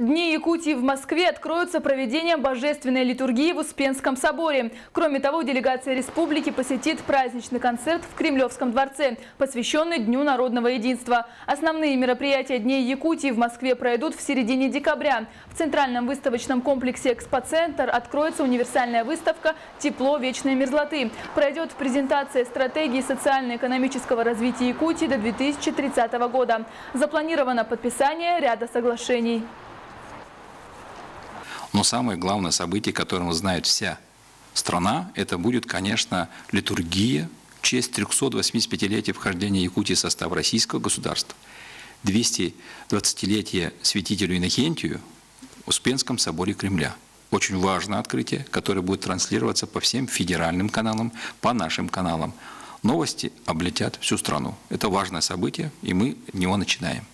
Дни Якутии в Москве откроются проведением божественной литургии в Успенском соборе. Кроме того, делегация республики посетит праздничный концерт в Кремлевском дворце, посвященный Дню народного единства. Основные мероприятия Дней Якутии в Москве пройдут в середине декабря. В Центральном выставочном комплексе «Экспоцентр» откроется универсальная выставка «Тепло вечной мерзлоты». Пройдет презентация стратегии социально-экономического развития Якутии до 2030 года. Запланировано подписание ряда соглашений. Но самое главное событие, которое знает вся страна, это будет, конечно, литургия в честь 385-летия вхождения Якутии в состав российского государства, 220-летия святителю Иннокентию в Успенском соборе Кремля. Очень важное открытие, которое будет транслироваться по всем федеральным каналам, по нашим каналам. Новости облетят всю страну. Это важное событие, и мы от него начинаем.